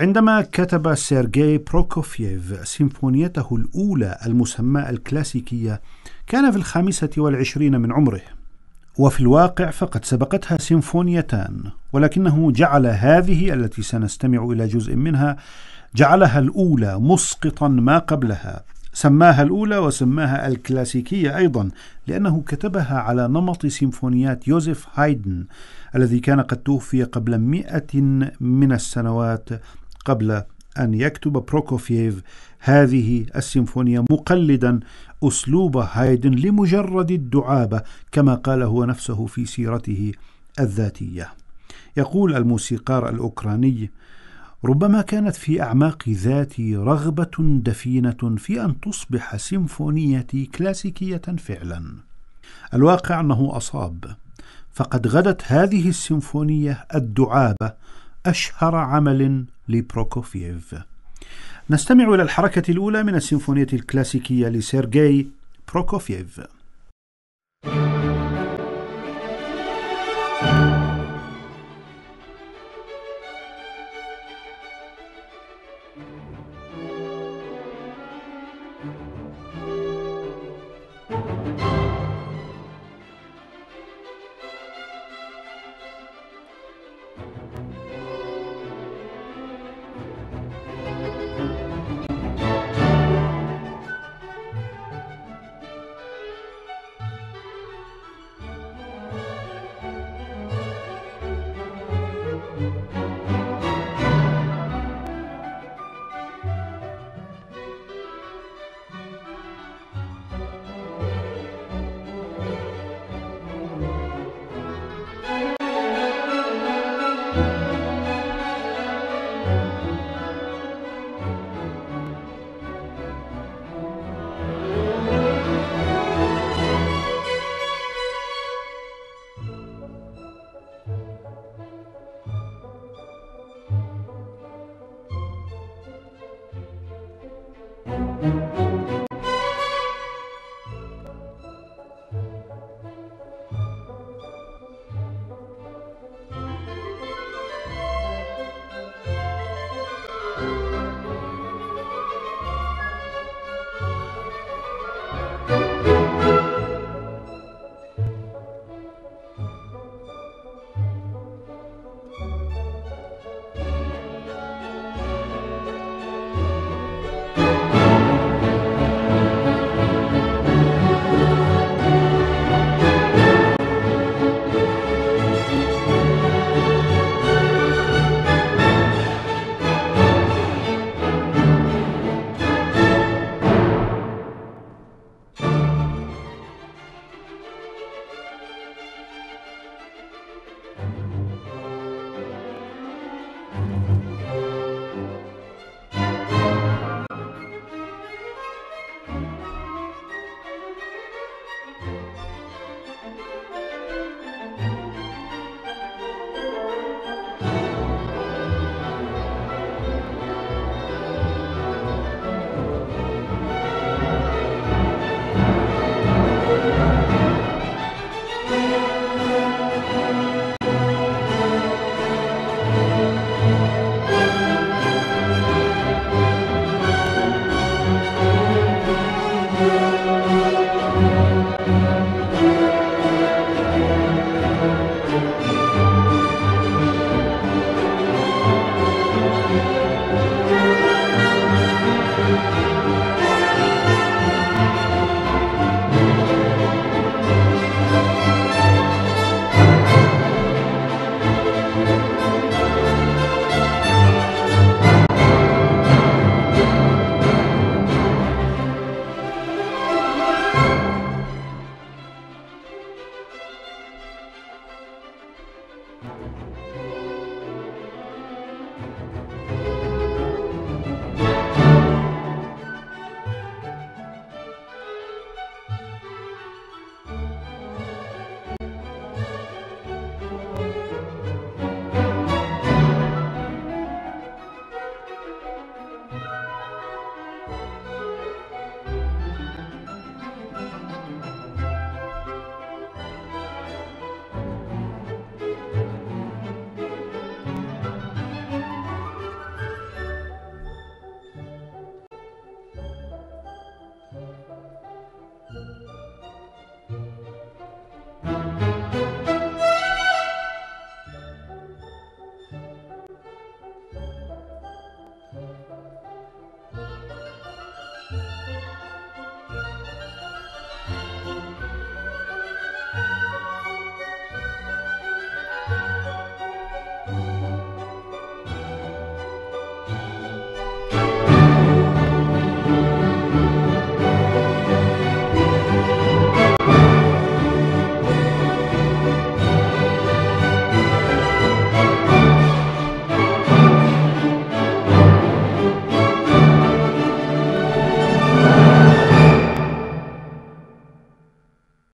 عندما كتب سيرجي بروكوفييف سيمفونيته الأولى المسماة الكلاسيكية كان في الخامسة والعشرين من عمره. وفي الواقع فقد سبقتها سيمفونيتان ولكنه جعل هذه التي سنستمع إلى جزء منها جعلها الأولى مسقطا ما قبلها. سماها الأولى وسماها الكلاسيكية أيضا لأنه كتبها على نمط سيمفونيات يوزيف هايدن الذي كان قد توفي قبل مئة من السنوات. قبل أن يكتب بروكوفييف هذه السيمفونية مقلدا أسلوب هايدن لمجرد الدعابة كما قال هو نفسه في سيرته الذاتية. يقول الموسيقار الأوكراني ربما كانت في أعماق ذاتي رغبة دفينة في أن تصبح سيمفونيتي كلاسيكية فعلا. الواقع أنه أصاب. فقد غدت هذه السيمفونية الدعابة أشهر عمل لبروكوفييف. نستمع إلى الحركة الأولى من السيمفونية الكلاسيكية لسيرجي بروكوفييف. you